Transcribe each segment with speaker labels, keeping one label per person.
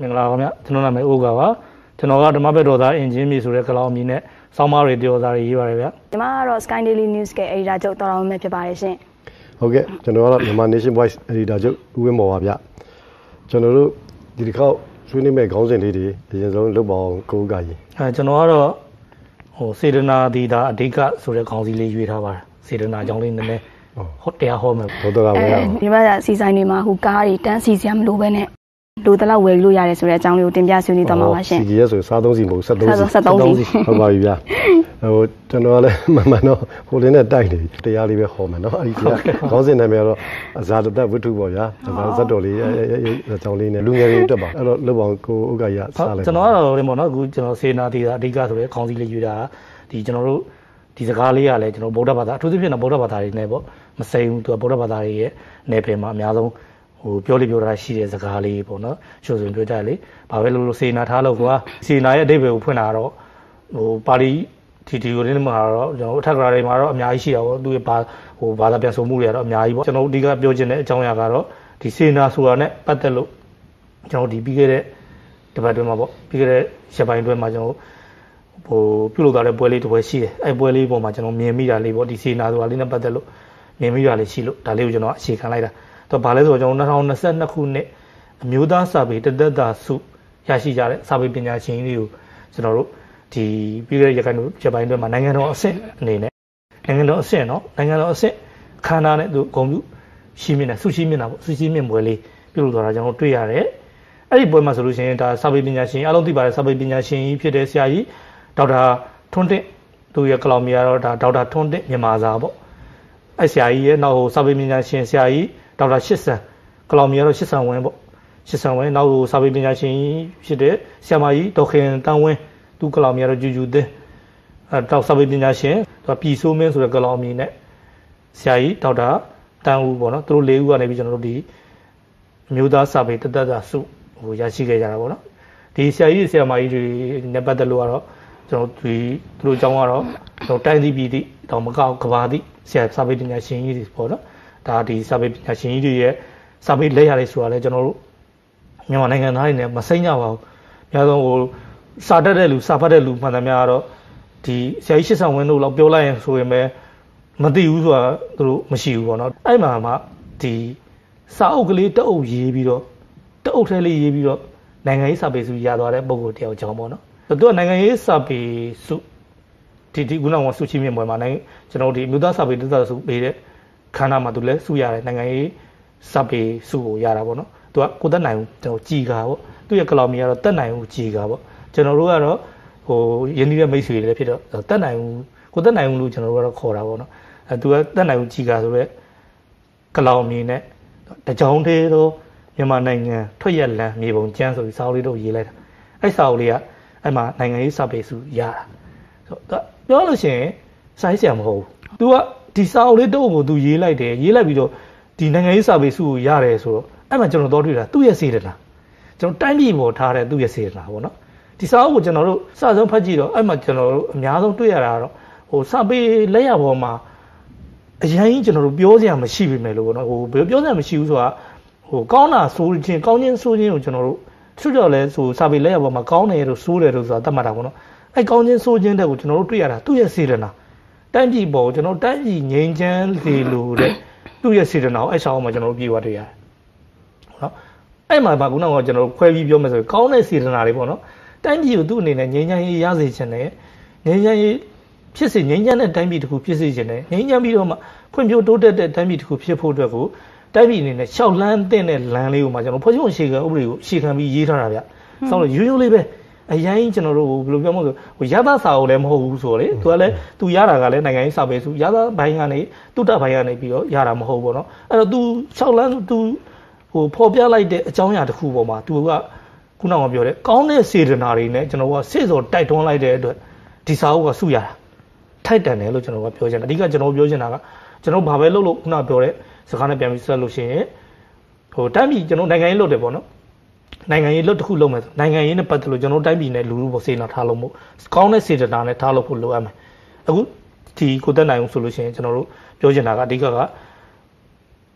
Speaker 1: မင်္ဂလာပါဗျကျွန်တော်နာမည်အိုကာပါကျွန်တော်ကဓမ္မဘက်တော်သားအင်ဂျင်မီဆိုတဲ့ကလောင်မီနဲ့စောင်းမရေဒီယိုသားတွေရေးပါတယ်ဗျ
Speaker 2: ကျွန်မကတော့ Sky Daily News က editor ချုပ်တော်တော်များဖြစ်ပါတယ်ရှင်
Speaker 3: ဟုတ်ကဲ့ကျွန်တော်ကတော့မြန်မာ Nation Voice editor ချုပ်ဦးဝင်းမော်ပါဗျကျွန်တော်တို့ဒီတစ်ခေါက်ဆွေးနွေးမဲ့ခေါင်းစဉ်လေးတွေအရင်ဆုံးလုပ်ပါအောင်ကိုးကကြီး
Speaker 1: အဲကျွန်တော်ကတော့ဟိုစေတနာဒီတာအဓိကဆိုတဲ့ခေါင်းစည်းလေးရွေးထားပါတယ်စေတနာအကြောင်းလေးနည်းနည်းဟောတရားဟောမယ်
Speaker 3: ဟုတ်တော့ပါဗျာ
Speaker 2: ဒီမှာစီဆိုင်တွေမှာဟိုကားတွေတန်းစီစရာမလိုပဲနဲ့ လိုတလောက်ဝယ်လို့ရတယ်ဆိုတဲ့အကြောင်းလေးကိုတင်ပြဆွေးနွေးသွားမှာပါရှင်
Speaker 3: CGS ဆိုစားသုံးစီမဟုတ်73စီ73စီဟုတ်ပါပြီဗျာဟိုကျွန်တော်လည်းမမှန်တော့ဟိုလင်းနဲ့တိုက်နေတရားလေးပဲဟောမယ်နော်အဲ့ဒီတရားခေါင်းစဉ်နာမည်ကတော့အဇာတတဝတ္ထုပေါ့ဗျာဒါဇတ်တော်လေးအကြောင်းလေးနဲ့လူငယ်တွေတက်ပါအဲ့တော့လုပ်အောင်ကိုဥက္ကရာ
Speaker 1: စားလိုက်ကျွန်တော်ကတော့ဒီပေါ့နော်အခုကျွန်တော်စေနာတီအဓိကဆိုရဲခေါင်းစည်းလေးယူတာဒီကျွန်တော်တို့ဒီစကားလေးကလည်းကျွန်တော်ဗုဒ္ဓဘာသာအထူးသဖြင့်တော့ဗုဒ္ဓဘာသာတွေနဲ့ပေါ့မစိမ့်ဘူးသူကဗုဒ္ဓဘာသာတွေရဲ့နယ်ပယ်မှာအများဆုံး ဟိုပြောလိပြောတာရှိတဲ့စကားလေးပေါ့နော်ရှုပ်စွင်ပြောကြလေဘာပဲလို့လို့စေနာထားလို့ကွာစေနာရဲ့အတိတ်ပဲကိုဖွင့်လာတော့ဟိုပါဠိဒီဒီကိုလည်းမှာတော့ကျွန်တော်အထက်ကရာတွေမှာတော့အများကြီးရှိတာပေါ့သူရဲ့ဘာဟိုဘာသာပြန်ဆိုမှုတွေကတော့အများကြီးပေါ့ကျွန်တော်အဓိကပြောချင်တဲ့အကြောင်းအရာကတော့ဒီစေနာဆိုတာနဲ့ပတ်သက်လို့ကျွန်တော်ဒီပြီးခဲ့တဲ့တပတ်တွင်းမှာပေါ့ပြီးခဲ့တဲ့ရက်ပိုင်းတွင်းမှာကျွန်တော်ဟိုပြုလုပ်သွားတဲ့ပွဲလေးတစ်ပွဲရှိတယ်အဲ့ပွဲလေးပေါ်မှာကျွန်တော်မြင်မိတာလေးပေါ့ဒီစေနာဆိုတာလေးနဲ့ပတ်သက်လို့မြင်မိတာလေးရှိလို့ဒါလေးကိုကျွန်တော်အခြေခံလိုက်တာ တော့ဘာလဲဆိုတော့ကျွန်တော်2022ခုနှစ်အမျိုးသားစာပေတသက်တာစုရရှိကြတဲ့စာပေပညာရှင်တွေကိုကျွန်တော်တို့ဒီပြီးခဲ့တဲ့ရခိုင်တို့ချက်ပိုင်းတွေမှာနိုင်ငံတော်အဆင့်အနေနဲ့နိုင်ငံတော်အဆင့်နော်နိုင်ငံတော်အဆင့်ခန္ဓာနဲ့သူဂုံပြုရှိမြင့်တယ်ဆုရှိမြင့်တာပေါ့ဆုရှိမြင့်ပွဲလေးပြုလုပ်သွားတာကျွန်တော်တွေ့ရတယ်အဲ့ဒီပွဲမှာဆိုလို့ရှိရင်ဒါစာပေပညာရှင်အလုံးသိပါတယ်စာပေပညာရှင်ကြီးဖြစ်တဲ့ဆရာကြီးဒေါက်တာထွန်းတင့်သူရဲ့ကလောင်မီကတော့ဒါဒေါက်တာထွန်းတင့်မြန်မာစာပေါ့အဲ့ဆရာကြီးရဲ့နောက်ဟိုစာပေပညာရှင်ဆရာကြီး ဒေါက်တာရှစ်ဆန်ကလောင်မီကတော့ရှစ်ဆန်ဝင်းပေါ့ရှစ်ဆန်ဝင်းနောက်ဟိုစာပေပညာရှင်ဖြစ်တဲ့ဆရာမကြီးဒေါခင်တန်းဝင်းသူကလောင်မီကတော့ဂျူဂျူသင်းအဲတောက်စာပေပညာရှင်သူကပြည်ဆိုးမင်းဆိုတဲ့ကလောင်မီနဲ့ဆရာကြီးဒေါက်တာတန်းဦးပေါ့နော်သူတို့၄ဦးကနေပြီးကျွန်တော်တို့ဒီမျိုးသားစာပေတသက်သာစုဟိုရရှိခဲ့ကြတာပေါ့နော်ဒီဆရာကြီးဆရာမကြီးတွေနဲ့ပတ်သက်လို့ကတော့ကျွန်တော်ဒီသူတို့အကြောင်းကတော့ကျွန်တော်တိုင်းသီးပြည်သည့်တော့မကောက်ကဘာသည့်ဆရာစာပေပညာရှင်ကြီးတွေပေါ့နော် ဒါဒီစာပေပညာရှင်ကြီးတွေရဲ့စာပေလက်ရလေးဆိုတာလဲကျွန်တော်တို့မြန်မာနိုင်ငံသားတွေနဲ့မစိမ့်ကြပါဘူး။များဆုံးဟိုစာတတ်တဲ့လူစာဖတ်တဲ့လူမှန်တယ်များကတော့ဒီဆရာကြီးရှစ်ဆောင်ဝင်းတို့လောက်ပြောလိုက်ရင်ဆိုရင်ပဲမသိဘူးဆိုတာသူတို့မရှိဘူးပေါ့နော်။အဲ့မှာမှဒီစာအုပ်ကလေးတအုပ်ရေးပြီးတော့တအုပ်ထဲလေးရေးပြီးတော့နိုင်ငံရေးစာပေစုရသွားတဲ့ပုံကိုတယောက်ကြောင်းပေါ့နော်။သူကနိုင်ငံရေးစာပေစုဒီဒီခုနကစုချင်းမြင့်ပွဲမှာနိုင်ငံကျွန်တော်ဒီမြို့သားစာပေတသစုပေးတဲ့ ခန္ဓာမှာသူလည်းစုရတယ်နိုင်ငံရေးစပေစုကိုရတာပေါ့နော်သူကကိုသက်နိုင်ဦးကျွန်တော်ကြည်ကာပေါ့သူ့ရဲ့ကလောင်မီကတော့တက်နိုင်ဦးကြည်ကာပေါ့ကျွန်တော်တို့ကတော့ဟိုယင်းနေတဲ့မိတ်ဆွေတွေလည်းဖြစ်တော့တက်နိုင်ဦးကိုသက်နိုင်ဦးလို့ကျွန်တော်တို့ကတော့ခေါ်တာပေါ့နော်အဲသူကတက်နိုင်ဦးကြည်ကာဆိုတော့ကလောင်မီနဲ့တကြောင်သေးတော့မြန်မာနိုင်ငံထွက်ရက်လန်းမြေပုံကျန်းဆိုပြီးစာအုပ်လေးတို့ရေးလိုက်တာအဲ့စာအုပ်လေးကအဲ့မှာနိုင်ငံရေးစာပေစုရတာဆိုတော့ပြောလို့ရှိရင်စိုင်းဆရာမဟုတ်ဘူး तू က ဒီစာအုပ်လေးတုပ်ကိုသူရေးလိုက်တယ်ရေးလိုက်ပြီးတော့ဒီနိုင်ငံရေးစာပေစုကိုရတယ်ဆိုတော့အဲ့မှာကျွန်တော်တော့တွေ့တာသူ့ရဲ့စေတနာကျွန်တော်တိုင်းပြည်ပေါ်ထားတဲ့သူ့ရဲ့စေတနာပေါ့နော်ဒီစာအုပ်ကိုကျွန်တော်တို့စဆုံးဖတ်ကြည့်တော့အဲ့မှာကျွန်တော်တို့အများဆုံးတွေ့ရတာကတော့ဟိုစာပေလက်ရပေါ်မှာအရင်ကျွန်တော်တို့ပြောစရာမရှိပြီမယ်လို့ပေါ့နော်ဟိုပြောစရာမရှိဘူးဆိုတာဟိုကောင်းတာဆိုခြင်းကောင်းခြင်းဆိုခြင်းကိုကျွန်တော်တို့သူတို့လည်းဆိုစာပေလက်ရပေါ်မှာကောင်းတယ်လို့ဆိုတယ်လို့ဆိုတာသတ်မှတ်တာပေါ့နော်အဲ့ကောင်းခြင်းဆိုခြင်းတဲ့ကိုကျွန်တော်တို့တွေ့ရတာသူ့ရဲ့စေတနာ တိုင်းပြည်ပေါ်ကျွန်တော်တိုင်းပြည်ငြိမ်းချမ်းစေလို့တဲ့သူ့ရဲ့စေတနာကိုအဲ့ဆောင်မှာကျွန်တော်တို့ပြေဝတွေ့ရတယ်နော်အဲ့မှာဘာကုနာကကျွန်တော်တို့ခွဲပြီးပြောမယ်ဆိုရင်ကောင်းတဲ့စေတနာတွေပေါ့နော်တိုင်းပြည်ကိုသူ့အနေနဲ့ငြိမ်းချမ်းရေးရစေချင်တယ်ငြိမ်းချမ်းရေးဖြစ်စေငြိမ်းချမ်းတဲ့တိုင်းပြည်တစ်ခုဖြစ်စေချင်တယ်ငြိမ်းချမ်းပြီးတော့မှဖွံ့ဖြိုးတိုးတက်တဲ့တိုင်းပြည်တစ်ခုဖြစ်ဖို့အတွက်ကိုတိုင်းပြည်အနေနဲ့ရှောက်လန်းတဲ့လမ်းလေးကိုမှကျွန်တော်ဖွဲ့ချုပ်ရှေခံဥပဒေကိုရှေခံပြီးရေးထားတာဗျ။ဆောင်းလို့ရိုးရိုးလေးပဲ အရင်ကျွန်တော်တို့ဘယ်လိုပြောမလဲဟိုရသစာကိုလည်းမဟုတ်ဘူးဆိုတော့လေသူကလည်းသူရတာကလည်းနိုင်ငံရေးစာပေစုရသဘိုင်းကနေတုတ္တဘိုင်းကနေပြီးတော့ရတာမဟုတ်ဘူးပေါ့နော်အဲ့တော့ तू 6လမ်း तू ဟိုဖော်ပြလိုက်တဲ့အကြောင်းအရာတစ်ခုပေါ်မှာ तू ကခုနကပြောတဲ့ကောင်းတဲ့စေတနာတွေနဲ့ကျွန်တော်ကစေစောတိုက်တွန်းလိုက်တဲ့အတွက်ဒီစာအုပ်ကစုရတာထိုက်တန်တယ်လို့ကျွန်တော်ကပြောချင်တယ်အဓိကကျွန်တော်ပြောချင်တာကကျွန်တော်ဘာပဲလုပ်လို့ခုနပြောတဲ့စကားနဲ့ပြန်ပြီးဆက်လို့ရှိရင်ဟိုတိုင်းပြည်ကျွန်တော်နိုင်ငံရေးလုပ်တယ်ပေါ့နော် နိုင်ငံရေးလွတ်တစ်ခုလုပ်မယ်ဆိုနိုင်ငံရေးနဲ့ပတ်သက်လို့ကျွန်တော်တိုင်းပြည်နဲ့လူလူပေါ်စေနာထားလို့မို့ကောင်းတဲ့စေတနာနဲ့ထားလို့ဖို့လိုအပ်မယ်အခုဒီကိုတက်နိုင်အောင်ဆိုလို့ရှိရင်ကျွန်တော်တို့ပြောချင်တာကအဓိကက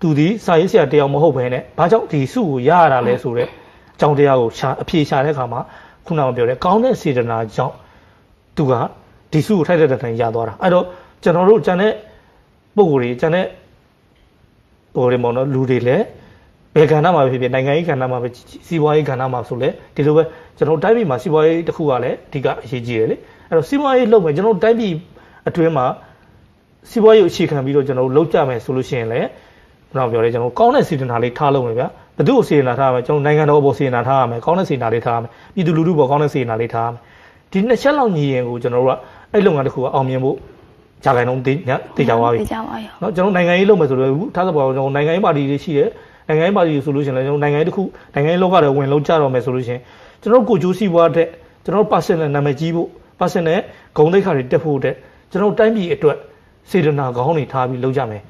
Speaker 1: သူဒီစာရေးဆရာတယောက်မဟုတ်ဘဲနဲ့ဘာကြောင့်ဒီစုကိုရရတာလဲဆိုတော့ကြောင်းတရားကိုရှာအဖြေရှာတဲ့အခါမှာခုနကပြောတဲ့ကောင်းတဲ့စေတနာကြောင့်သူကဒီစုကိုထိုက်တဲ့တိုင်ရသွားတာအဲ့တော့ကျွန်တော်တို့ကျန်တဲ့ပုံကိုယ်တွေကျန်တဲ့ဟိုတွေပေါ့နော်လူတွေလည်းဘ ယ်ကဏ္ဍမှာဖြစ်ဖြစ်နိုင်ငံရေးကဏ္ဍမှာပဲစီးပွားရေးကဏ္ဍမှာဆိုလဲဒီလိုပဲကျွန်တော်တိုင်းပြည်မှာစီးပွားရေးတစ်ခုကလည်းအဓိကအရေးကြီးတယ်လေအဲ့တော့စီးပွားရေးလုပ်မယ်ကျွန်တော်တိုင်းပြည်အတွင်းမှာစီးပွားရေးအခြေခံပြီးတော့ကျွန်တော်လုပ်ကြမယ်ဆိုလို့ရှိရင်လည်းဘယ်တော့ပြောလဲကျွန်တော်ကောင်းတဲ့စေတနာလေးထားလို့မယ်ဗျာဘသူ့ကိုစေတနာထားရမယ်ကျွန်တော်နိုင်ငံတော်ဘောစေတနာထားရမယ်ကောင်းတဲ့စေတနာလေးထားရမယ်ပြည်သူလူထုဘောကောင်းတဲ့စေတနာလေးထားရမယ်ဒီနှစ်ချက်လောက်ညီရင်ကိုကျွန်တော်တို့ကအဲ့လုပ်ငန်းတစ်ခုကအောင်မြင်ဖို့ဂျာကိုင်လုံးတေးတေးကြပါပြီ
Speaker 2: တေးကြပါရော
Speaker 1: เนาะကျွန်တော်နိုင်ငံရေးလုပ်မယ်ဆိုတော့ထားသဘောကျွန်တော်နိုင်ငံရေးပါတီတွေရှိတယ် နိုင်ငံရေးပါတီဆိုလို့ရှိရင်လည်းကျွန်တော်နိုင်ငံရေးတစ်ခုနိုင်ငံရေးလောကတွေဝင်လုံးကြတော့မယ်ဆိုလို့ရှိရင်ကျွန်တော်ကိုကြိုးစီးပွားတဲ့ကျွန်တော် personal နာမည်ကြီးဖို့ personal ဂုဏ်သိက္ခာတွေတက်ဖို့တဲ့ကျွန်တော်တိုင်းပြည်အတွက်စေတနာကောင်းတွေထားပြီးလုပ်ကြမယ်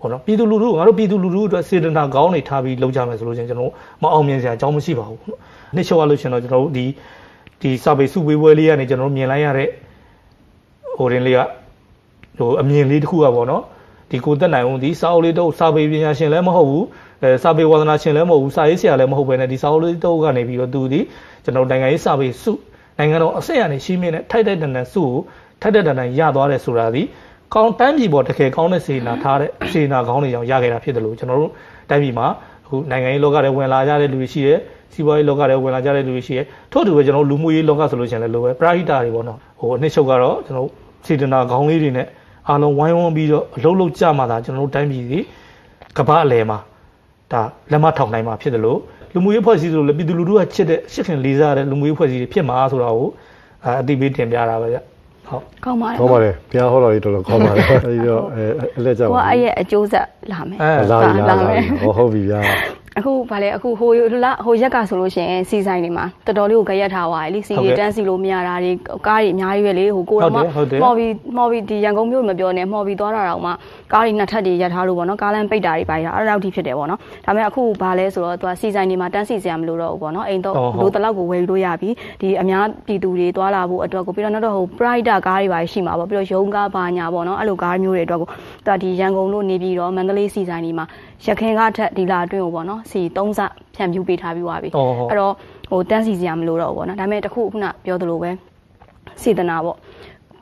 Speaker 1: ပေါ့နော်ပြည်သူလူထုငါတို့ပြည်သူလူထုအတွက်စေတနာကောင်းတွေထားပြီးလုပ်ကြမယ်ဆိုလို့ချင်းကျွန်တော်မအောင်မြင်စရာအကြောင်းမရှိပါဘူးနှစ်ချုပ်ရလို့ရှင်တော့ကျွန်တော်တို့ဒီဒီစာပေစုဝေးပွဲလေးကနေကျွန်တော်တို့မြင်လိုက်ရတဲ့ဟိုရင်လေးကဟိုအမြင်လေးတစ်ခုကပေါ့နော်ဒီကိုတက်နိုင်အောင်ဒီစာအုပ်လေးတော့စာပေပညာရှင်လည်းမဟုတ်ဘူး အဲစာပေဝါသနာရှင်လည်းမဟုတ်ဘူးစာရေးဆရာလည်းမဟုတ်ဘဲနဲ့ဒီစာအုပ်လေးတော့ကနေပြီးတော့သူဒီကျွန်တော်နိုင်ငံရေးစာပေစုနိုင်ငံတော်အစစ်အရနေရှိမြင့်တဲ့ထိုက်တဲ့တန်တန်စုကိုထိုက်တဲ့တန်တန်ရသွားတယ်ဆိုတာဒီကောင်းတန်းပြည်ပေါ်တကယ်ကောင်းတဲ့စေနာထားတဲ့စေနာကောင်းတွေကြောင့်ရခဲ့တာဖြစ်တယ်လို့ကျွန်တော်တို့တိုင်းပြည်မှာအခုနိုင်ငံရေးလောကတွေဝင်လာကြတဲ့လူတွေရှိတယ်စီးပွားရေးလောကတွေဝင်လာကြတဲ့လူတွေရှိတယ်ထို့တူပဲကျွန်တော်လူမှုရေးလောကဆိုလို့ရှိရင်လည်းလိုပဲပရာဟိတာတွေပေါ့နော်ဟိုအနှစ်ချုပ်ကတော့ကျွန်တော်စေတနာကောင်းလေးတွေနဲ့အားလုံးဝိုင်းဝန်းပြီးတော့အလုံးလုံးကြမှာဒါကျွန်တော်တို့တိုင်းပြည်ကြီးကမ္ဘာအလယ်မှာ ဒါလက်မထောင်နိုင်မှာဖြစ်တယ်လို့လူမှုရေးဖွဲ့စည်းဆိုလို့ပြည်သူလူထုကချစ်တဲ့ရှစ်ခင်လေးစားတဲ့လူမှုရေးဖွဲ့စည်းတွေဖြစ်မှာဆိုတာကိုအတိပေးတင်ပြတာပါဗျ
Speaker 2: ဟုတ်ကောင်းပါတယ်
Speaker 3: ကောင်းပါတယ်ဘုရားဟောတော်ကြီးတော်တော်ကောင်းပါတယ်အဲဒီတော့အဲအလက်ကြပါ
Speaker 2: ဟိုအဲ့ရဲ့အကျိုးဆက်လာမယ်
Speaker 3: လာပြီလာပြီဟောဟုတ်ပြီဗျာ
Speaker 2: အခုဗာလေအခုဟိုလာဟိုရက်ကဆိုလို့ရှိရင်စီဆိုင်တွေမှာတော်တော်လေးကိုကြရက်ထားသွားတယ်လေစီတွေတန်းစီလို့မရတာတွေကားတွေအများကြီးပဲလေဟိုကိုတော့မှမော်ဘီမော်ဘီဒီရန်ကုန်မြို့မပြောနဲ့မော်ဘီသွားတာတော့မှကားတွေနှစ်ထပ်တွေရက်ထားလို့ပေါ့နော်ကားလမ်းပိတ်တာတွေပါရအဲ့လောက်ထိဖြစ်တယ်ပေါ့နော်ဒါပေမဲ့အခုဗာလဲဆိုတော့သူကစီဆိုင်တွေမှာတန်းစီစရာမလိုတော့ဘူးပေါ့နော်အိမ်တော့လိုတလောက်ကိုဝယ်လို့ရပြီဒီအများပြည်သူတွေသွားလာဖို့အတွက်ကိုပြီးတော့နောက်တော့ဟို pride ကားတွေပါရှိမှာပေါ့ပြီးတော့ရုံကားပါညာပေါ့နော်အဲ့လိုကားမျိုးတွေအတွက်ကိုသူကဒီရန်ကုန်လို့နေပြီးတော့မန္တလေးစီဆိုင်တွေမှာ ရခင်ကထက်ဒီလာအတွင်းကိုပေါ့နော်စီ3စဖြန့်ဖြူးပေးထားပြီးွားပြီအဲ့တော့ဟိုတန်းစီစရာမလိုတော့ဘူးပေါ့နော်ဒါပေမဲ့တခုခုနပြောသလိုပဲစေတနာပေါ့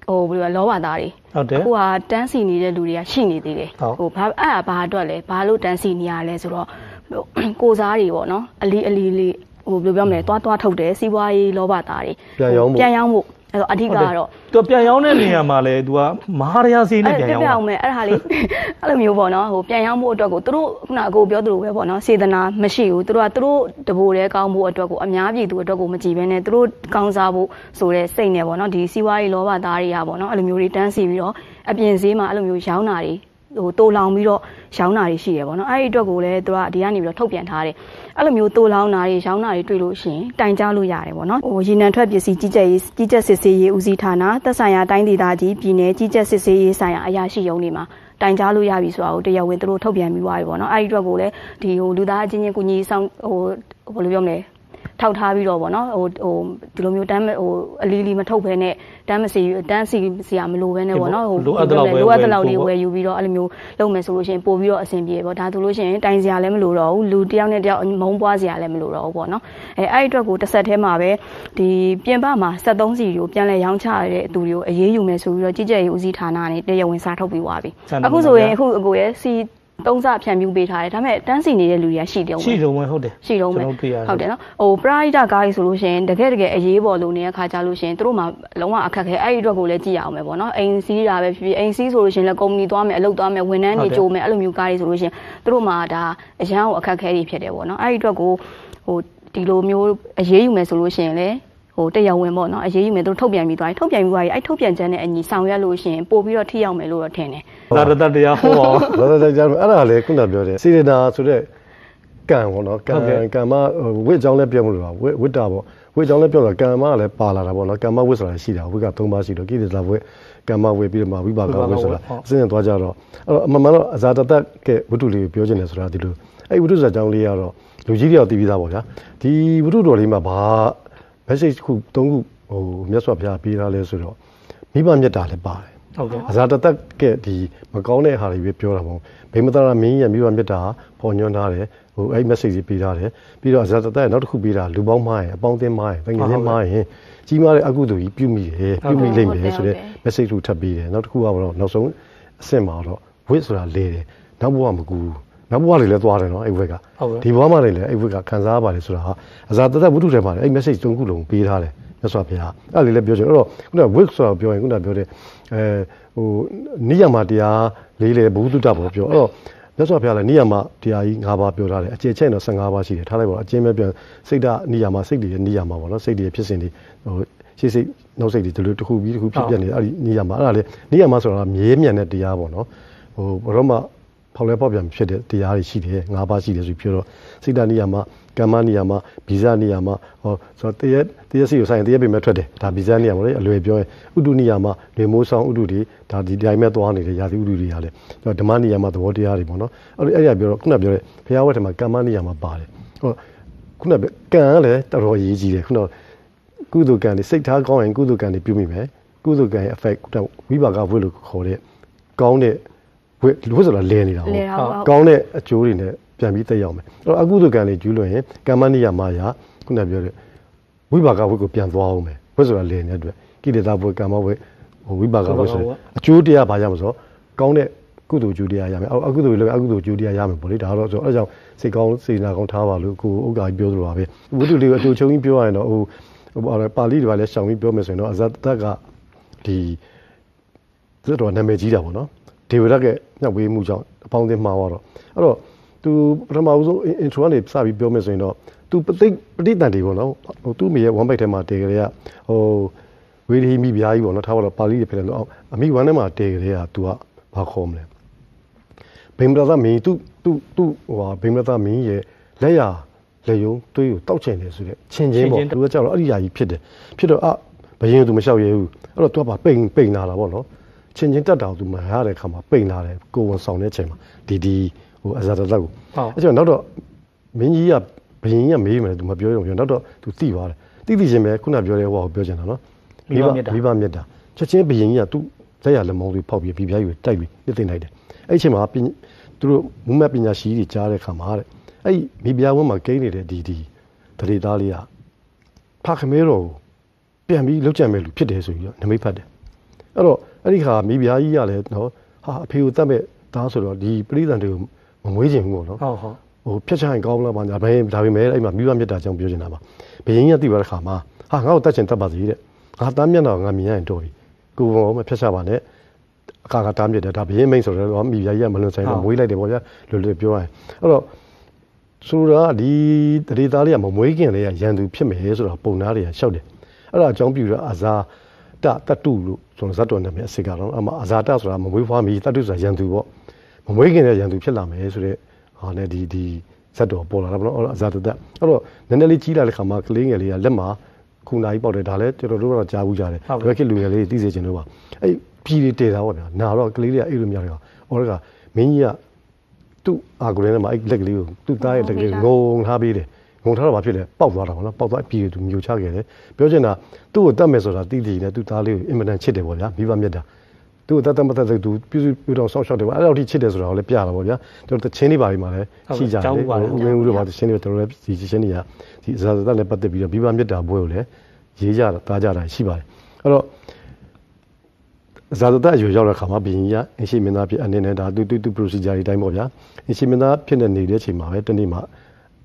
Speaker 2: ဟိုဘယ်လိုလဲလောဘသားတွေ
Speaker 1: ဟုတ်တယ်
Speaker 2: ဟိုဟာတန်းစီနေတဲ့လူတွေကရှိနေသေးတယ်ဟိုဘာအဲ့ဒါဘာအတွက်လဲဘာလို့တန်းစီနေရလဲဆိုတော့ကိုစားတွေပေါ့နော်အလီအလီလေးဟိုဘယ်လိုပြောမလဲတွားတွားထုတ်တယ်စီးပွားရေးလောဘသားတွေ
Speaker 3: ပြန်ရောင်းဖို့
Speaker 2: ပြန်ရောင်းဖို့ အဲ့တော့အဓိကတော့
Speaker 1: သူပြန်ရောင်းတဲ့နေရာမှာလဲ तू ကမဟာရယာစီနဲ့ပြန်ရောင်း
Speaker 2: ပြန်အောင်မယ်အဲ့ဒါလေးအဲ့လိုမျိုးပေါ့နော်ဟိုပြန်ရောင်းဖို့အတွက်ကိုသူတို့ခုနအကိုပြောသလိုပဲပေါ့နော်စေတနာမရှိဘူးသူတို့ကသူတို့တဘိုတည်းကောင်းဖို့အတွက်ကိုအများပြည်သူအတွက်ကိုမကြည့်ဘဲနဲ့သူတို့ကောင်းစားဖို့ဆိုတဲ့စိတ်နဲ့ပေါ့နော်ဒီစီးပွားရေးလောဘသားတွေကပေါ့နော်အဲ့လိုမျိုးတွေတန်းစီပြီးတော့အပြင်ဈေးမှာအဲ့လိုမျိုးရောင်းတာတွေ ဟိုတိုးလောင်ပြီးတော့ရောင်းတာတွေရှိရပေါ့နော်အဲ့ဒီအတွက်ကိုလည်းသူကဒီကနေပြီးတော့ထုတ်ပြန်ထားတယ်အဲ့လိုမျိုးတိုးလောင်တာတွေရောင်းတာတွေတွေ့လို့ရှိရင်တိုင်ကြားလို့ရတယ်ပေါ့နော်ဟိုရေနံထွက်ပစ္စည်းကြီးကြပ်ရေးကြီးကြပ်စစ်ဆေးရေးဦးစီးဌာနသက်ဆိုင်ရာတိုင်းဒေသကြီးပြည်နယ်ကြီးကြပ်စစ်ဆေးရေးဆိုင်ရာအရာရှိရုံးတွေမှာတိုင်ကြားလို့ရပြီဆိုတာကိုတရားဝင်သူတို့ထုတ်ပြန်ပြီးသွားပြီပေါ့နော်အဲ့ဒီအတွက်ကိုလည်းဒီဟိုလူသားအချင်းချင်းကုညီဆောင်ဟိုဘယ်လိုပြောမလဲ ထောက်ထားပြီးတော့ဗောနော်ဟိုဟိုဒီလိုမျိုးတန်းဟိုအလီလီမထုတ်ဘဲနဲ့တန်းမစီတန်းစီစီရမလိုဘဲနဲ့ဗောနော်ဟို
Speaker 1: လိုအပ်တဲ့လောက်
Speaker 2: လိုအပ်တဲ့လောက်လေးဝယ်ယူပြီးတော့အဲ့လိုမျိုးလုပ်မယ်ဆိုလို့ရှိရင်ပို့ပြီးတော့အဆင်ပြေဗောဒါဆိုလို့ရှိရင်တိုင်စရာလည်းမလိုတော့ဘူးလူတယောက်နဲ့တယောက်မုံပွားစရာလည်းမလိုတော့ဘူးဗောနော်အဲအဲ့အတွက်ကိုတစ်ဆက်တည်းမှာပဲဒီပြင်ပမှာ73စီကိုပြန်လဲရောင်းချရတဲ့သူတွေကိုအေးအေးယူမယ်ဆိုပြီးတော့ကြီးကြပ်ရေးဦးစီးဌာနနဲ့တရားဝင်စာထုတ်ပြီးသွားပြီအခုဆိုရင်အခုအကိုရဲ့စီ သုံးစဖြန့်ပြူပေးထားတယ်ဒါပေမဲ့တန်းစီနေတဲ့လူတွေကရှိတယ်
Speaker 1: ရှိတော့ဝင်ဟုတ်တယ်
Speaker 2: ရှိတော့မယ်ဟုတ်တယ်နော်ဟိုပရာဟိတကားကြီးဆိုလို့ရှိရင်တကယ်တကယ်အရေးပေါ်လို့နေတဲ့ခါကြလို့ရှိရင်တို့မှလုံးဝအခက်ခဲအဲ့ဒီအတွက်ကိုလည်းကြည့်ရအောင်ပဲပေါ့နော်အိမ်စီးတာပဲဖြစ်ဖြစ်အိမ်စီးဆိုလို့ရှိရင်လည်းကုမ္ပဏီသွားမယ်အလုပ်သွားမယ်ဝန်ထမ်းတွေကြိုမယ်အဲ့လိုမျိုးကားကြီးဆိုလို့ရှိရင်တို့မှဒါအရန်ကိုအခက်ခဲတွေဖြစ်တယ်ပေါ့နော်အဲ့ဒီအတွက်ကိုဟိုဒီလိုမျိုးအရေးယူမယ်ဆိုလို့ရှိရင်လည်း ဟိုတရားဝင်ပေါ့နော်အရေးယူမယ်သူထုတ်ပြန်ပြီးသွားပြီထုတ်ပြန်ပြီးသွားပြီအဲ့ထုတ်ပြန်ချက်နဲ့အညီဆောင်ရွက်လို့ရှိရင်ပို့ပြီးတော့ထိရောက်မယ်လို့တော့ထင်တယ်
Speaker 1: သာရတတရားဟောပါ
Speaker 3: သာရတတရားအဲ့ဒါလေခုနပြောတယ်စေရနာဆိုတဲ့ကံပေါ့နော်ကံကံမဝိအကြောင်းလည်းပြောမလို့ပါဝိဝိတာပေါ့ဝိအကြောင်းလည်းပြောတော့ကံမလည်းပါလာတာပေါ့နော်ကံမဝိဆိုတာရှိတာဝိက၃ပါးရှိတော့ကိလေသာဝိကံမဝိပြီးတော့မှဝိပါကဝိဆိုတာအစဉ်သွားကြတော့အဲ့တော့အမှန်မှန်တော့အဇာတတကဝိတုလေးပြောချင်တယ်ဆိုတာဒီလိုအဲ့ဝိတုဆိုတာအကြောင်းလေးကတော့လူကြီးတွေတော့သိပြီးသားပေါ့ဗျာဒီဝိတုတော်လေးမှာဘာ message ခု၃ခုဟိုမြတ်စွာဘုရားပေးထားလဲဆိုတော့မိဘမြတ်တာလည်းပါတယ်
Speaker 1: ဟုတ်ကဲ့
Speaker 3: အဇာတသက်ကဒီမကောင်းတဲ့ဟာတွေပဲပြောတာမဟုတ်ဘိမသာရမင်းရဲ့မိဘမြတ်တာပေါ်ညွှန်းထားတယ်ဟိုအဲ့ message ကြီးပေးထားတယ်ပြီးတော့အဇာတသက်နောက်တစ်ခုပေးတာလူပေါင်းမားရင်အပေါင်းအသင်းမားရင်တကယ်ချင်းမားရင်ကြီးမားတဲ့အကုသိုလ်ကြီးပြုမိတယ်ပြုမိလိမ့်မယ်ဆိုတဲ့ message ကိုထပ်ပေးတယ်နောက်တစ်ခုကတော့နောက်ဆုံးအဆင့်မှာတော့ဝစ်ဆိုတာလေတယ်နောက်ဘဝမကူဘူး နောက်ဘဝတွေလည်းသွားတယ်နော်အဲ့ဝက်ကဒီဘဝမှာလည်းအဲ့ဝက်ကခံစားပါတယ်ဆိုတာဟာအဇာတသက်ဝိတုထဲမှာအဲ့ message သုံးခုလုံးပေးထားတယ်မြတ်စွာဘုရားအဲ့လေးလည်းပြောချင်အဲ့တော့ခုနက wig ဆိုတာပြောရင်ခုနကပြောတဲ့အဲဟိုနိယမတရားလေးလေဘုဒ္ဓတဘောပြောအဲ့တော့မြတ်စွာဘုရားလည်းနိယမတရားကြီး၅ပါးပြောထားတယ်အကျေချက်တော့15ပါးရှိတယ်ထားလိုက်ပါအကျဉ်းပဲပြန်စိတ်ဓာနိယမစိတ်တွေနိယမပေါ့နော်စိတ်တွေဖြစ်စဉ်တွေဟိုရှေ့စိတ်နောက်စိတ်တွေဒီလိုတစ်ခုပြီးတစ်ခုဖြစ်ပြနေတယ်အဲ့ဒီနိယမအဲ့ဒါလေနိယမဆိုတာမြဲမြံတဲ့တရားပေါ့နော်ဟိုဘရောမ ဖောက်လဲဖောက်ပြန်ဖြစ်တဲ့တရားတွေရှိတယ်၅ပါးရှိတယ်ဆိုပြီးပြောတော့စိတ်ဓာနိယမကမ္မနိယမဗီဇနိယမဟောဆိုတော့တရက်တရက်စီကိုဆိုင်တရက်ပြင်မဲ့ထွက်တယ်ဒါဗီဇနိယမလေအလွယ်ပြောရင်ဥတုနိယမနေမိုးဆောင်ဥတုတွေဒါဒီတိုင်းမဲ့သွားနေတဲ့ယာတိဥတုတွေဟာလေဓမ္မနိယမသဘောတရားတွေပေါ့နော်အဲ့ဒီအဲ့ရပြောတော့ခုနပြောတဲ့ဘုရားဝတ်ထဲမှာကမ္မနိယမပါတယ်ဟောခုနကကံကလည်းတော်တော်ရေးကြီးတယ်ခုနကုသိုလ်ကံတွေစိတ်ထားကောင်းရင်ကုသိုလ်ကံတွေပြုမိမယ်ကုသိုလ်ကံရဲ့ effect ဝိပါကဝိလို့ခေါ်တဲ့ကောင်းတဲ့ ဝိဝိဆိုတာလဲနေတာဟုတ်ကောင်းတဲ့အကျိုးတွေနဲ့ပြန်ပြီးတက်ရောက်မယ်အဲ့တော့အကုသိုလ်ကံတွေကျူးလွန်ရင်ကမ္မနိယမယာခုနပြောတဲ့ဝိပါကဝိကိုပြန်သွားအောင်မယ်ဝိဆိုတာလဲနေတဲ့အတွက်ကိလေသာဘဝကမ္မဝိဟိုဝိပါကဝိဆိုအကျိုးတရားဘာရမဆိုကောင်းတဲ့ကုသိုလ်ကျိုးတရားရမယ်အကုသိုလ်လည်းအကုသိုလ်ကျိုးတရားရမယ်ပေါ့လေဒါတော့ဆိုအဲကြောင့်စိတ်ကောင်းစေနာကောင်းထားပါလို့ကိုဥက္ကာကြီးပြောသလိုပါပဲဝိတုလေးကိုအကျိုးချုံကြီးပြောရရင်တော့ဟိုဟိုပါဠိတွေလည်းရှောင်ပြီးပြောမယ်ဆိုရင်တော့အဇတ်တက်ကဒီသတ်တော်နာမည်ကြီးတာပေါ့နော် ဒေဝရတ်ရဲ့ညှောက်ဝေးမှုကြောင့်အပေါင်းအသင်းမှားသွားတော့အဲ့တော့သူပထမဦးဆုံး intro ကနေစပြီးပြောမယ်ဆိုရင်တော့သူပဋိပဋိတန်တွေပေါ့နော်ဟိုသူ့မိရဲ့ one bite ထဲမှာတည်ကြတဲ့ကဟိုဝေဒီမိပြားကြီးပေါ့နော်ထားပါတော့ပါဠိတွေဖြစ်တယ်တော့အမိ one ထဲမှာတည်ကြတဲ့ကသူကဘာခေါ်မလဲဘိမရသမင်းသူသူသူဟိုဟာဘိမရသမင်းရဲ့လက်ရလက်ယုံတွေးကိုတောက်ချင်တယ်ဆိုတဲ့ချင်းချင်းပေါ့သူကကြောက်တော့အဲ့ဒီຢာကြီးဖြစ်တယ်ဖြစ်တော့အဘယင်းသူမလျှောက်ရဘူးအဲ့တော့သူကပါပိန်ပိန်လာတာပေါ့နော် ချင်းချင်းတက်တာသူမရတဲ့ခါမှာပိန်လာတယ်ကိုဝန်ဆောင်တဲ့အချိန်မှာဒီဒီဟိုအဇာတတက်ကိုအဲ့ကျော်နောက်တော့မင်းကြီးကဘယင်းကမေးမယ်သူမပြောရုံပြောနောက်တော့သူသိသွားတယ်သိသိချင်းပဲခုနပြောတဲ့ဟိုပြောချင်တာနော်မိဘမိဘမြတ်တာချက်ချင်းဘယင်းကြီးကသူ့လက်ရလက်မောင်းလေးဖောက်ပြီးပြပြားယူတိုက်ပြီးနှစ်သိမ့်လိုက်တယ်အဲ့အချိန်မှာသူတို့မူမတ်ပညာရှိတွေကြားတဲ့ခါမှာတဲ့အဲ့မိဖုရားဝန်းမှာကိန်းနေတဲ့ဒီဒီတရေသားလေးကဖခမဲတော်ကိုပြန်ပြီးလောက်ကြံမဲ့လူဖြစ်တယ်ဆိုပြီးတော့နမိတ်ဖတ်တယ် အဲ့တော့အဲ့ဒီခါမိဖုရားကြီးကလည်းနော်ဟာအဖေကိုတတ်မဲ့သားဆိုတော့ဒီပရိသတ်တွေကိုမမွေးခြင်းဘူးပေါ့နော်
Speaker 1: ဟုတ်ဟုတ်
Speaker 3: ဟိုဖြတ်ချရင်ကောင်းလားပါညာဘယ်ဒါပေမဲ့အဲ့မှာမိဘမြတ်တာကြောင့်ပြောချင်တာပါဘယင်းကြီးကသိသွားတဲ့ခါမှာဟာငါ့ကိုတတ်ချင်တတ်ပါသေးတဲ့ငါတမ်းမျက်နှာငါမြင်ရရင်တော်ပြီကိုယ်ဘောမဖြတ်ချပါနဲ့အခါကတားမြစ်တယ်ဒါဘယင်းမိန်ဆိုတော့မိဖုရားကြီးကမလွန်ဆိုင်တော့မွေးလိုက်တယ်ပေါ့ဗျာလွယ်လွယ်ပြောရရင်အဲ့တော့ဆိုတာဒီတရေသားလေးကမမွေးခင်လေးကရန်သူဖြစ်မယ်ဆိုတာပုံနာတွေကရှောက်တယ်အဲ့ဒါအကြောင်းပြုတော့အဇာ တတတုလို့ဆိုတော့ဇတ်တော်နာမည်အစစ်ကတော့အမအဇာတဆိုတာမမွေးဖွားမီတတုဆိုတာရန်သူပေါ့မမွေးခင်တဲ့ရန်သူဖြစ်လာမယ်ဆိုတော့ဟာနဲ့ဒီဒီဇတ်တော်ပေါ်လာတာပေါ့နော်အဇာတတအဲ့တော့နည်းနည်းလေးကြီးလာတဲ့ခါမှာကလေးငယ်လေးကလက်မှာခုနာကြီးပေါက်တယ်ဒါလည်းကျွန်တော်တို့ကတော့ကြားဘူးကြတယ်ဘယ်ခေတ်လူငယ်လေးသိစေချင်လို့ပါအဲ့ပြည်တွေတည်တာပေါ့ဗျာနာတော့ကလေးလေးကအဲ့လိုမျိုးတွေကဟောကမင်းကြီးကသူ့အာဂရင်းထဲမှာအဲ့လက်ကလေးကိုသူ့သားရဲ့လက်ကလေးငုံထားပေးတယ် ငုံထားတော့ဘာဖြစ်လဲပေါက်သွားတာပေါ့နော်ပေါက်သွားပြည်သူမျိုးချခဲ့တယ်ပြောချင်တာသူ့ကိုတတ်မယ်ဆိုတာတိတိနဲ့သူ့သားလေးကိုအင်မတန်ချစ်တယ်ပေါ့ဗျာမိဘမြတ်တာသူ့ကိုတတ်တတ်မတတ်သူပြုစုပြုတော့ဆောက်ရှောက်တယ်ပေါ့အဲ့လိုထိချစ်တယ်ဆိုတာကိုလည်းပြတာပေါ့ဗျာတို့တချင်းလေးပါဒီမှာလည်းရှိကြတယ်ဦးဝင်းဦးတို့ပါတချင်းလေးတို့လည်းဒီချင်းတွေကဒီဇာတ်နဲ့ပတ်သက်ပြီးတော့မိဘမြတ်တာဘွဲကိုလည်းရေးကြတာတားကြတာရှိပါတယ်အဲ့တော့ဇာတတအရွယ်ရောက်တဲ့ခါမှာဘီရင်ကြီးကအင်ရှိမင်းသားဖြစ်အနေနဲ့ဒါတူတူတူ procedure တွေတိုင်းပေါ့ဗျာအင်ရှိမင်းသားဖြစ်နေနေတဲ့အချိန်မှာပဲတနေ့မှ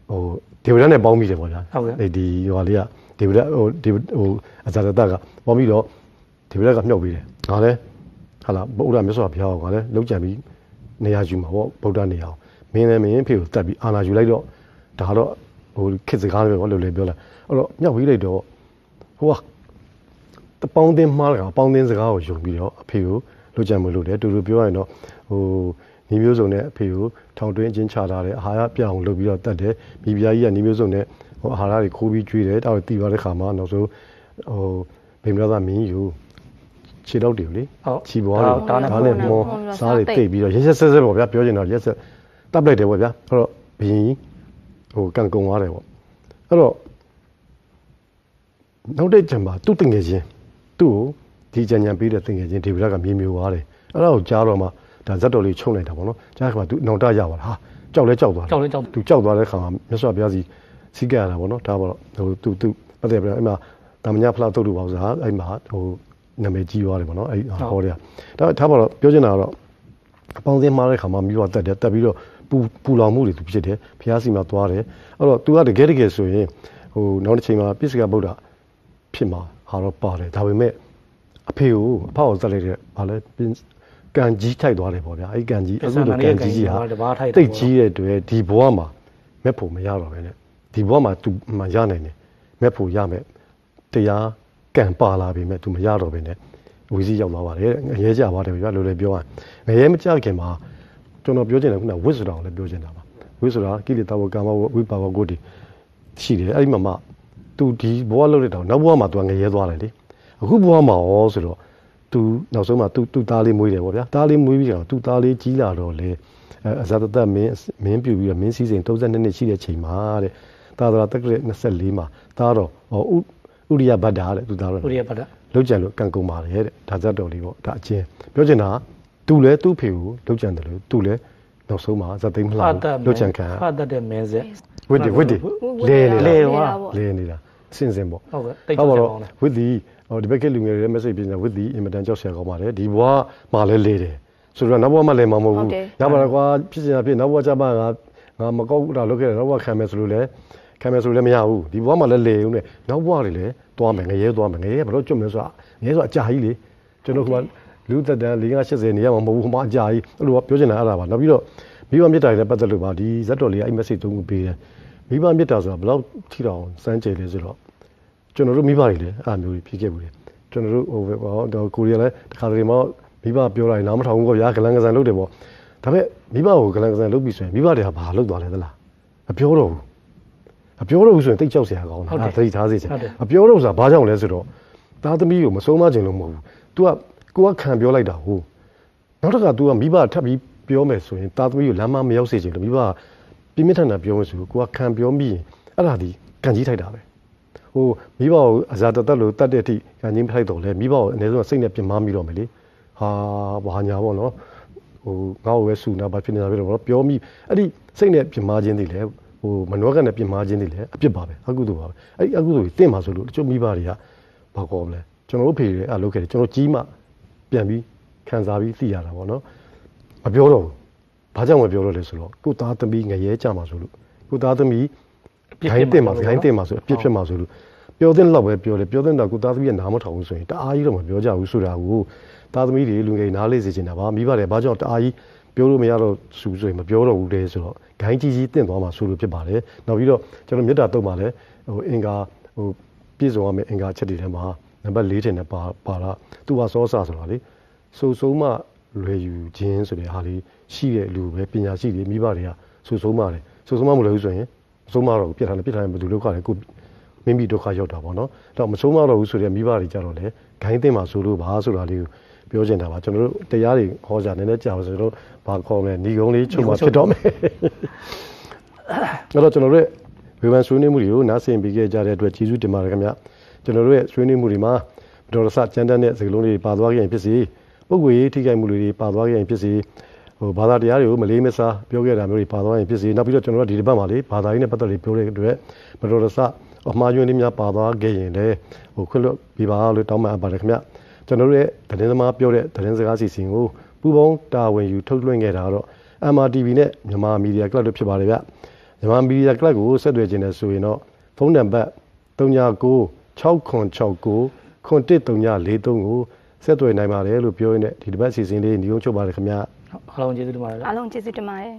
Speaker 3: ဟိုဒေဝရနဲ့ပေါင်းမိတယ်ပေါ့ဗျာဒီဟိုလေးကဒေဝရဟိုဒီဟိုအဇာတတကပေါင်းပြီးတော့ဒေဝရကမြှောက်ပြီးတယ်ငါလည်းဟာလာဗုဒ္ဓမြတ်စွာဘုရားကလည်းလုံးကြံပြီးနေရာယူမှာပေါ့ဗုဒ္ဓနေရာအောင်မင်းလည်းမင်းဖေကိုတတ်ပြီးအာနာယူလိုက်တော့ဒါတော့ဟိုခေတ်စကားတွေပေါ့လို့လေပြောလာအဲ့တော့မြှောက်ပြီးလိုက်တော့ဟိုကတပေါင်းသင်းမှားတယ်ပေါင်းသင်းစကားကိုယုံပြီးတော့အဖေကိုလွတ်ကြံမလို့တယ်တူတူပြောရရင်တော့ဟို ညီမျိုးစုံနဲ့အဖေကိုထောင်တွင်းချင်းချထားတယ်အာဟာရပြအောင်လုပ်ပြီးတော့တတ်တယ်မိဖုရားကြီးကညီမျိုးစုံနဲ့ဟိုအာဟာရတွေခိုးပြီးကျွေးတယ်တောက်တီပါတဲ့ခါမှာနောက်ဆုံးဟိုဗိမရသမင်းယူခြေတော့တယ်လေခြီပွားတွေဒါနဲ့မောစားတွေတိတ်ပြီးတော့ရက်ရက်ဆက်ဆက်ပေါ့ဗျာပြောချင်တော့ရက်ဆက်တပ်လိုက်တယ်ပေါ့ဗျာအဲ့တော့ဘင်းဟိုကန်ကုံသွားတယ်ပေါ့အဲ့တော့နောက်တဲ့ဂျမ်မှာသူ့တငယ်ချင်းသူ့ကိုဒီကြံညံပေးတဲ့သင်ငယ်ချင်းဒေဗရကမြေမျိုးသွားတယ်အဲ့ဒါကိုကြားတော့မှ ဒါဇက်တော်လေးချုံလိုက်တာပေါ့နော်ကြားခါမှသူနောင်တရပါလားဟာကြောက်လဲကြောက်သွားတယ်
Speaker 1: ကြောက်လဲကြောက်
Speaker 3: သူကြောက်သွားတဲ့ခါမှာမြတ်စွာဘုရားစီစီးကပ်ရတာပေါ့နော်ဒါပေါ့ဟိုသူသူပတ်တယ်ပြအဲ့မှာတာမညာဖလားတုတ်တူပါဥစားအဲ့မှာဟိုနာမည်ကြီးသွားတယ်ပေါ့နော်အဲ့ဟောတယ်ဒါဒါပေါ့တော့ပြောချင်တာကတော့အပေါင်းအသင်းမှားတဲ့ခါမှာမိဘတက်တယ်တက်ပြီးတော့ပူပူလောင်မှုတွေသူဖြစ်တယ်ဘုရားစီမှာသွားတယ်အဲ့တော့ तू ကတကယ်တကယ်ဆိုရင်ဟိုနောက်တစ်ချိန်မှာပြစ္ဆကဗုဒ္ဓဖြစ်မှာဟာတော့ပါတယ်ဒါပေမဲ့အဖေကိုအဖေကိုစက်လိုက်တဲ့ဗာလဲ ကံကြီးထိုက်သွားတယ်ပေါ့ဗျာအဲ့ကံကြီးအခုလိုကံကြီးကြီးဟာ
Speaker 1: တဘာထိုက်
Speaker 3: တိတ်ကြီးတဲ့အတွက်ဒီဘဝမှာမက်ဖို့မရတော့ပဲနဲ့ဒီဘဝမှာ तू မရနိုင်တယ်မက်ဖို့ရမယ်တရားကံပါလာပြီမဲ့ तू မရတော့ပဲနဲ့ဝီစီရောက်သွားပါတယ်ငရဲကြပါတယ်ဗျာလိုလေပြောရငရဲမကြခင်မှာကျွန်တော်ပြောချင်တယ်ခုနဝိဆိုတာကိုလည်းပြောချင်တာပါဝိဆိုတာကိလေသာဝကာမဝိပါဝဂုတိရှိတယ်အဲ့ဒီမှာမှ तू ဒီဘဝလောက်တဲ့တောင်နောက်ဘဝမှာ तू ငရဲသွားတယ်လေအခုဘဝမှာရောဆိုတော့ သူနောက်ဆုံးမှသူသူသားလေးမွေးတယ်ပေါ့ဗျာသားလေးမွေးပြီးတော့သူသားလေးကြီးလာတော့လေအဇာတသက်မင်းမင်းပြူပြီးတော့မင်းစည်းစိမ်32နှစ်ရှိတဲ့ချိန်မှာတဲ့သာသနာတက္ကရာ24မှာသားတော့ဥရိယဘဒ္ဒါတဲ့သူသားတော့
Speaker 1: ဥရိယဘဒ္ဒါ
Speaker 3: လောက်ကြံလို့ကံကုန်ပါတယ်တဲ့ဒါဇတ်တော်လေးပေါ့ဒါအချင်းပြောချင်တာသူလဲသူ့ဖေကိုလောက်ကြံတယ်လို့သူလဲနောက်ဆုံးမှာဇတ်သိမ်းမလားလောက်ကြံခံ
Speaker 1: ဟာတတ်တဲ့မင်းဆက်
Speaker 3: ဝစ်ဒီဝစ်ဒီလေ
Speaker 1: လေ
Speaker 3: လေ
Speaker 1: ဝါ
Speaker 3: လေနေတာစင်စင်ပေါ့
Speaker 1: ဟုတ်ကဲ့တိတ်ကြောက်အောင်လေ
Speaker 3: ဝစ်ဒီ ဟိုဒီဘက်ကလူငယ်တွေ message ပြင်တာဝိသီအင်မတန်ကြောက်စရာကောင်းပါတယ်ဒီဘဝမှာလည်းလေးတယ်ဆိုတော့နောက်ဘဝမှာလည်းမမဟုတ်ဘူးရပါတော့ကွာဖြစ်စရာဖြစ်နောက်ဘဝကျမှငါငါမကောက်တာလုပ်ခဲ့တယ်နောက်ဘဝခံမယ်ဆိုလို့လည်းခံမယ်ဆိုလို့လည်းမရဘူးဒီဘဝမှာလည်းလေဦးနဲ့နောက်ဘဝတွေလည်းသွားမယ်ငရဲသွားမယ်ငရဲဘယ်တော့ကျွတ်မလဲဆိုတာငရဲဆိုတာအကြာကြီးလေကျွန်တော်ကလူသက်တမ်း4 50နေရမှာမဟုတ်ဘူးဟိုမှာအကြာကြီးအဲ့လိုပြောချင်တာအဲ့ဒါပါနောက်ပြီးတော့မိဘမြတ်တာတွေနဲ့ပတ်သက်လို့ပါဒီဇက်တော်လေးအဲ့ message သုံးခုပေးတယ်မိဘမြတ်တာဆိုတာဘယ်လောက်ထိတောင်စမ်းကြယ်လဲဆိုတော့ ကျွန်တော်တို့မိဘတွေလည်းအဲ့အမျိုးတွေဖြစ်ခဲ့ဘူးလေကျွန်တော်တို့ဟိုဟောတော့ကိုရီးယားလည်းတစ်ခါတလေမှမိဘပြောလိုက်နားမထောင်ဘူးပေါ့ဗျာဂလန်ကဆန်လုပ်တယ်ပေါ့ဒါပေမဲ့မိဘကိုဂလန်ကဆန်လုပ်ပြီးဆိုရင်မိဘတွေကဘာလုပ်သွားလဲသလားမပြောတော့ဘူးမပြောတော့ဘူးဆိုရင်တိတ်ကြောက်စရာကောင်းတာသတိထားစေချင်မပြောတော့ဆိုတာဘာကြောင့်လဲဆိုတော့သားသမီးကိုမဆုံးမခြင်းလို့မဟုတ်ဘူး तू ကကိုကခံပြောလိုက်တာဟုတ်နောက်တစ်ခါ तू ကမိဘထပ်ပြီးပြောမယ်ဆိုရင်သားသမီးကိုလမ်းမမရောက်စေချင်လို့မိဘကပြင်းပြထန်ထန်ပြောမယ်ဆိုကိုကခံပြောပြီးရင်အဲ့ဒါဒီကံကြီးထိုက်တာပဲ ဟိုမိဘကိုအဇာတသက်လို့တတ်တဲ့အထိခံချင်းဖိုက်တော့လဲမိဘကိုအနည်းဆုံးစိတ်နဲ့ပြင်မမိတော့မယ်လေဟာဘာညာပေါ့နော်ဟိုငါ့ကိုပဲဆူနာဘာဖြစ်နေတာပဲတော့ပြောမိအဲ့ဒီစိတ်နဲ့ပြင်မခြင်းတွေလဲဟိုမနှောကနဲ့ပြင်မခြင်းတွေလဲအပြစ်ပါပဲအကုသိုလ်ပါပဲအဲ့ဒီအကုသိုလ်တွေတင့်ပါဆိုလို့တချို့မိဘတွေကဘာကောမလဲကျွန်တော်တို့ဖေတွေအဲ့လုပ်ခဲ့တယ်ကျွန်တော်ကြီးမှပြန်ပြီးခံစားပြီးသိရတာပေါ့နော်မပြောတော့ဘူးဘာကြောင့်မပြောတော့လဲဆိုတော့ကိုသားသမီးငရဲကြမှာဆိုလို့ကိုသားသမီး ဂိုင်းတင်မှာဂိုင်းတင်မှာဆိုအပြစ်ဖြစ်မှာဆိုလို့ပြောတဲ့လောက်ပဲပြောတယ်ပြောတဲ့တော့ကိုသားသမီးကနားမထောင်ဘူးဆိုရင်တအားကြီးတော့မပြောကြဘူးဆိုတာကိုသားသမီးတွေလူငယ်နားလေးစေချင်တာပါမိဘတွေဘာကြောင့်တအားကြီးပြောလို့မရတော့စူဆိုရင်မပြောတော့ဘူးလေဆိုတော့ဂိုင်းကြီးကြီးတင့်သွားမှာဆိုလို့ဖြစ်ပါတယ်နောက်ပြီးတော့ကျွန်တော်မေတ္တာတုံးပါလဲဟိုအင်္ဂါဟိုပြည့်စုံရမယ့်အင်္ဂါချက်တွေထဲမှာနံပါတ်၄ထင်နဲ့ပါပါလာသူကစောစာဆိုတာလေစုံစုံမှလွယ်ယူခြင်းဆိုတဲ့ဟာလေးရှိတဲ့လူပဲပညာရှိတွေမိဘတွေကစုံစုံမှတယ်စုံစုံမှမလွယ်ဘူးဆိုရင် မဆုံးမတော့ဘူးပြစ်ထားတယ်ပြစ်ထားရင်ဘယ်သူဒုက္ခလဲကိုမိမိဒုက္ခရောက်တာပေါ့နော်အဲ့တော့မဆုံးမတော့ဘူးဆိုတဲ့မိဘတွေကြတော့လေဂိုင်းသိမ့်မှာဆိုလို့ပါဆိုတာလေးကိုပြောချင်တာပါကျွန်တော်တို့တရားတွေဟောကြနည်းနည်းကြာအောင်ဆိုတော့ဘာခေါ်မလဲဏီကုံလေးချုပ်မှာဖြစ်တော့မယ်အဲ့တော့ကျွန်တော်တို့ဝေဖန်ဆွေးနွေးမှုတွေကိုနားဆင်ပေးခဲ့ကြတဲ့အတွက်ကျေးဇူးတင်ပါတယ်ခင်ဗျကျွန်တော်တို့ရဲ့ဆွေးနွေးမှုတွေမှာဒေါ်ရဆကျန်းတန်းတဲ့စကားလုံးတွေပါသွားခဲ့ရင်ဖြစ်စီပုဂ္ဂိုလ်ရေးထိခိုက်မှုတွေပါသွားခဲ့ရင်ဖြစ်စီ ဟိုဘာသာတရားတွေကိုမလေးမစားပြောခဲ့တာမျိုးတွေပါသွားရင်ဖြစ်စေနောက်ပြီးတော့ကျွန်တော်တို့ဒီတစ်ပတ်မှာလေဘာသာရေးနဲ့ပတ်သက်ပြီးပြောတဲ့အတွက်မတော်တဆအမှားယွင်းလေးများပါသွားခဲ့ရင်လည်းဟိုခွင့်လွတ်ပြပါလို့တောင်းပန်အပ်ပါတယ်ခင်ဗျကျွန်တော်တို့ရဲ့သတင်းသမားပြောတဲ့သတင်းစကားစီစဉ်ကိုပူပေါင်းတာဝန်ယူထုတ်လွှင့်ခဲ့တာတော့ MRTV နဲ့မြန်မာမီဒီယာကလပ်တို့ဖြစ်ပါတယ်ဗျမြန်မာမီဒီယာကလပ်ကိုဆက်သွယ်ခြင်းနဲ့ဆိုရင်တော့ဖုန်းနံပါတ်39 6969 913943ကိုဆက်သွယ်နိုင်ပါတယ်လို့ပြောရင်းနဲ့ဒီတစ်ပတ်စီစဉ်လေးညီုံချုပ်ပါတယ်ခင်ဗျ
Speaker 1: အားလုံးကျေးဇူးတင်ပါတယ်ဗျာ
Speaker 2: အားလုံးကျေးဇူးတင်ပါတယ်